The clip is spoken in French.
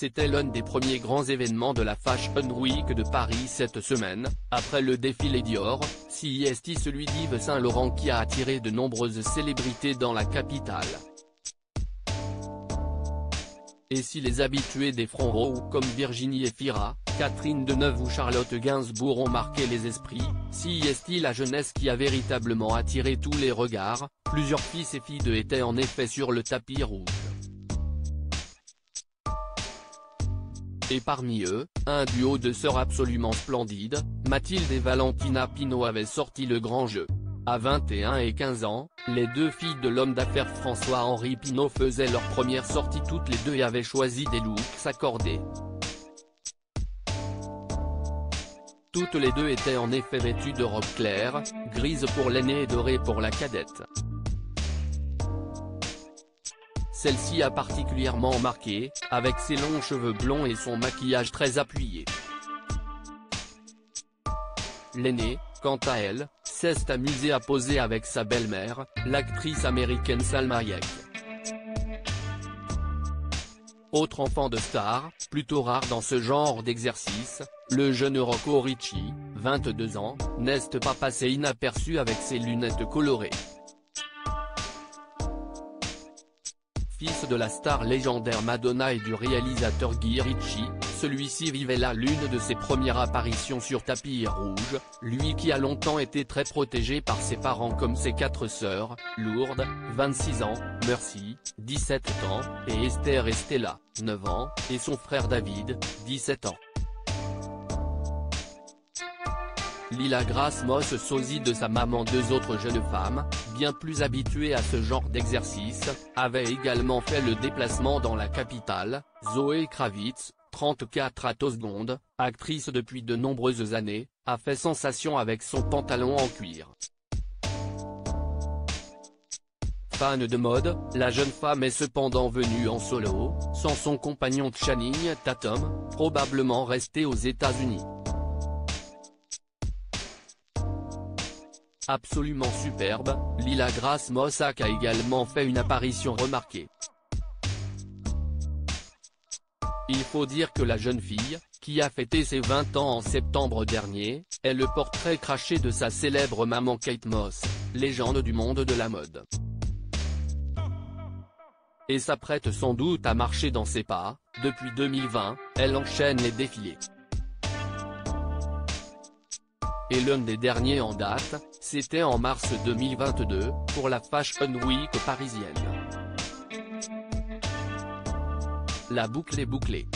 C'était l'un des premiers grands événements de la Fashion Week de Paris cette semaine, après le défilé Dior, CIST celui d'Yves Saint Laurent qui a attiré de nombreuses célébrités dans la capitale. Et si les habitués des fronts hauts comme Virginie Efira, Catherine Deneuve ou Charlotte Gainsbourg ont marqué les esprits, si est-il la jeunesse qui a véritablement attiré tous les regards, plusieurs fils et filles de étaient en effet sur le tapis rouge. Et parmi eux, un duo de sœurs absolument splendide, Mathilde et Valentina Pinault avaient sorti le grand jeu. À 21 et 15 ans, les deux filles de l'homme d'affaires François-Henri Pinault faisaient leur première sortie toutes les deux et avaient choisi des looks accordés. Toutes les deux étaient en effet vêtues de robes claires, grises pour l'aînée et dorées pour la cadette. Celle-ci a particulièrement marqué, avec ses longs cheveux blonds et son maquillage très appuyé. L'aînée, quant à elle, s'est amusée à poser avec sa belle-mère, l'actrice américaine Salma Hayek. Autre enfant de star, plutôt rare dans ce genre d'exercice, le jeune Rocco Ricci, 22 ans, n'est pas passé inaperçu avec ses lunettes colorées? Fils de la star légendaire Madonna et du réalisateur Guy Ritchie, celui-ci vivait là l'une de ses premières apparitions sur tapis rouge, lui qui a longtemps été très protégé par ses parents comme ses quatre sœurs, Lourdes, 26 ans, Mercy, 17 ans, et Esther et Stella, 9 ans, et son frère David, 17 ans. Lila Grace Moss sosie de sa maman deux autres jeunes femmes, bien plus habituées à ce genre d'exercice, avaient également fait le déplacement dans la capitale, Zoé Kravitz, 34 à secondes, actrice depuis de nombreuses années, a fait sensation avec son pantalon en cuir. Fan de mode, la jeune femme est cependant venue en solo, sans son compagnon Channing Tatum, probablement resté aux États-Unis. Absolument superbe, Lila Grace Mossack a également fait une apparition remarquée. Il faut dire que la jeune fille, qui a fêté ses 20 ans en septembre dernier, est le portrait craché de sa célèbre maman Kate Moss, légende du monde de la mode. Et s'apprête sans doute à marcher dans ses pas, depuis 2020, elle enchaîne les défilés. Et l'un des derniers en date, c'était en mars 2022, pour la Fashion Week parisienne. La boucle est bouclée.